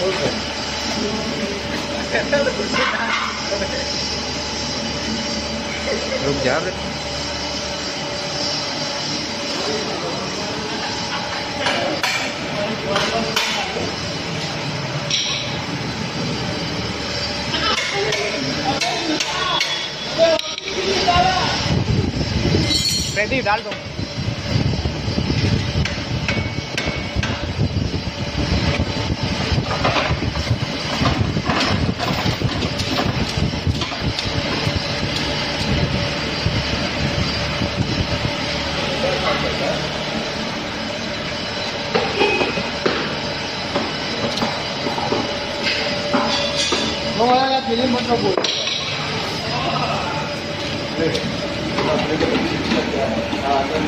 Lúc giá. Não é aquele, mas é eu vou. Ah, tá